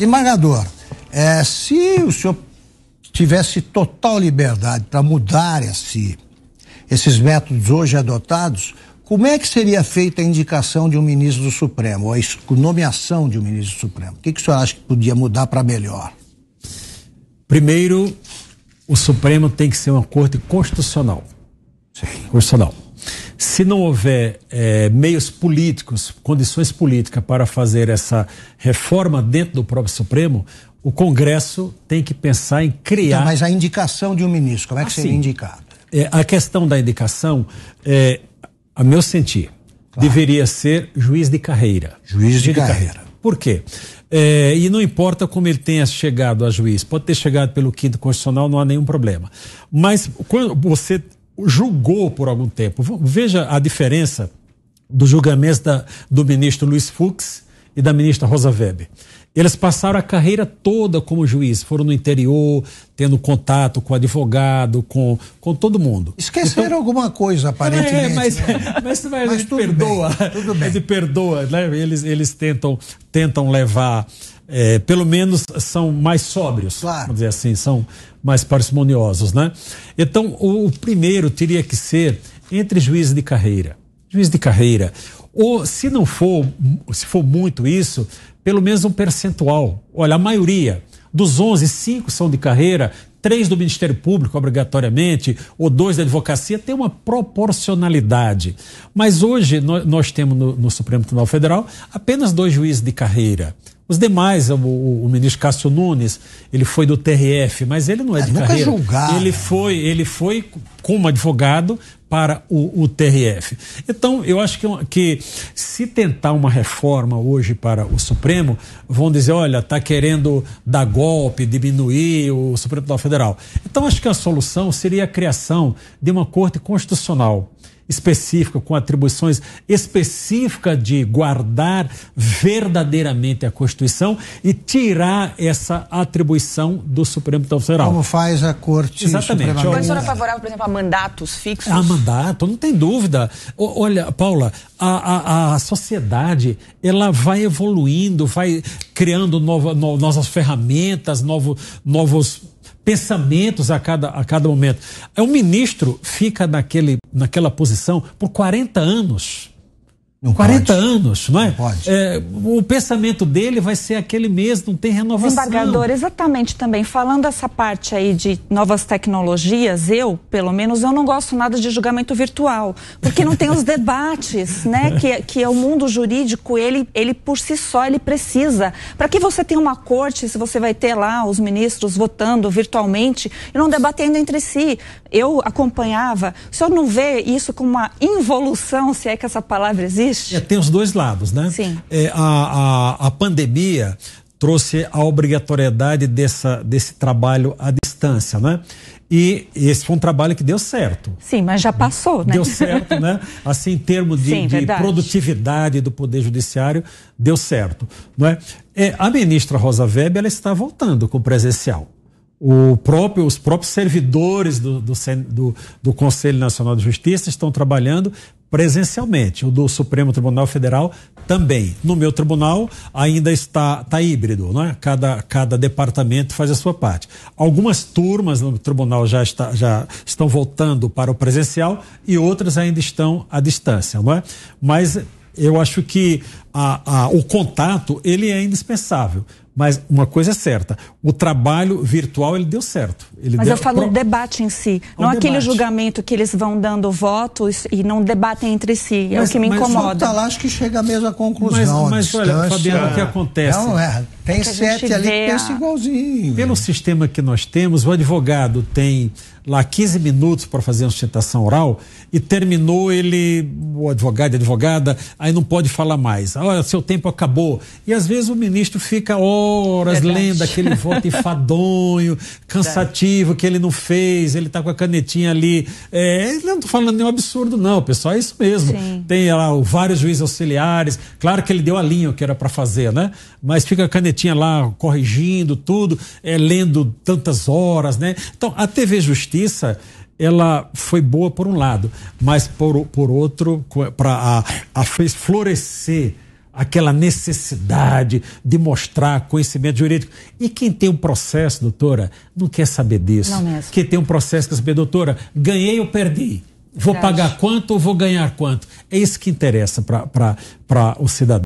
Desembargador, é, se o senhor tivesse total liberdade para mudar esse, esses métodos hoje adotados, como é que seria feita a indicação de um ministro do Supremo, ou a nomeação de um ministro do Supremo? O que, que o senhor acha que podia mudar para melhor? Primeiro, o Supremo tem que ser uma corte constitucional. Sim. Constitucional. Se não houver é, meios políticos, condições políticas para fazer essa reforma dentro do próprio Supremo, o Congresso tem que pensar em criar. Então, mas a indicação de um ministro, como é que assim, seria indicado? É, a questão da indicação, é, a meu sentir, claro. deveria ser juiz de carreira. Juiz de, de carreira. carreira. Por quê? É, e não importa como ele tenha chegado a juiz, pode ter chegado pelo quinto constitucional, não há nenhum problema. Mas quando você julgou por algum tempo, veja a diferença do julgamento da, do ministro Luiz Fux e da ministra Rosa Weber. Eles passaram a carreira toda como juiz, foram no interior, tendo contato com advogado, com, com todo mundo. Esqueceram então, alguma coisa, aparentemente. É, mas, né? mas, mas, mas tudo perdoa. Bem, tudo bem. Ele perdoa, né? Eles, eles tentam, tentam levar. É, pelo menos são mais sóbrios, claro. vamos dizer assim, são mais parcimoniosos, né? Então, o, o primeiro teria que ser entre juízes de carreira. Juiz de carreira. Ou, se não for, se for muito isso, pelo menos um percentual. Olha, a maioria dos 11, cinco são de carreira, três do Ministério Público, obrigatoriamente, ou dois da advocacia, tem uma proporcionalidade. Mas hoje nós, nós temos no, no, Supremo Tribunal Federal apenas dois juízes de carreira. Os demais, o, o, ministro Cássio Nunes, ele foi do TRF, mas ele não é, é de carreira. Julgar. Ele foi, ele foi como advogado para o, o TRF. Então, eu acho que, que se tentar uma reforma hoje para o Supremo, vão dizer, olha, está querendo dar golpe, diminuir o Supremo Tribunal Federal. Então, acho que a solução seria a criação de uma corte constitucional específica, com atribuições específicas de guardar verdadeiramente a Constituição e tirar essa atribuição do Supremo Tribunal Federal. Como faz a Corte Exatamente. Suprema. Mas o senhor é favorável, por exemplo, a mandatos fixos? A mandato, não tem dúvida. O, olha, Paula, a, a, a, sociedade ela vai evoluindo, vai criando nova, no, novas ferramentas, novo, novos pensamentos a cada, a cada momento. O ministro fica naquele, naquela posição por 40 anos. Não 40 pode. anos, não é? Não pode. É, o pensamento dele vai ser aquele mesmo, não tem renovação. Desembargador, exatamente também. Falando essa parte aí de novas tecnologias, eu, pelo menos, eu não gosto nada de julgamento virtual, porque não tem os debates, né? Que, que é o mundo jurídico, ele, ele por si só, ele precisa. Para que você tenha uma corte, se você vai ter lá os ministros votando virtualmente e não debatendo entre si? Eu acompanhava. O senhor não vê isso como uma involução, se é que essa palavra existe? Existe. É, tem os dois lados, né? Sim. É, a, a, a pandemia trouxe a obrigatoriedade dessa, desse trabalho à distância, né? E esse foi um trabalho que deu certo. Sim, mas já passou, né? Deu certo, né? Assim, em termos de, Sim, de produtividade do Poder Judiciário, deu certo. Não é? é? a ministra Rosa Weber ela está voltando com o presencial. O próprio, os próprios servidores do, do, do, do Conselho Nacional de Justiça estão trabalhando presencialmente. O do Supremo Tribunal Federal também. No meu tribunal ainda está tá híbrido, não é? Cada, cada departamento faz a sua parte. Algumas turmas no tribunal já, está, já estão voltando para o presencial e outras ainda estão à distância, não é? Mas eu acho que a, a, o contato ele é indispensável. Mas uma coisa é certa, o trabalho virtual ele deu certo. Ele Mas deu, eu falo pro... debate em si, é um não debate. aquele julgamento que eles vão dando votos e não debatem entre si. É mas, o que me mas incomoda. Mas lá acho que chega à mesma conclusão. Mas, mas olha, Fabiano, o que acontece? Não é. Tem sete ali que pensa igualzinho. Pelo sistema que nós temos, o advogado tem lá 15 minutos para fazer a sustentação oral e terminou ele, o advogado e advogada, aí não pode falar mais. Olha, seu tempo acabou. E às vezes o ministro fica horas Verdade. lendo aquele voto enfadonho, cansativo que ele não fez, ele está com a canetinha ali. É, não estou falando nenhum absurdo, não, pessoal, é isso mesmo. Sim. Tem lá vários juízes auxiliares, claro que ele deu a linha que era para fazer, né? Mas fica a canetinha lá corrigindo tudo, é, lendo tantas horas, né? Então, a TV Justiça ela foi boa por um lado, mas por, por outro, para a, a fez florescer aquela necessidade de mostrar conhecimento jurídico. E quem tem um processo, doutora, não quer saber disso. Não mesmo. Quem tem um processo quer saber, doutora, ganhei ou perdi? Vou Verdade. pagar quanto ou vou ganhar quanto? É isso que interessa para o cidadão.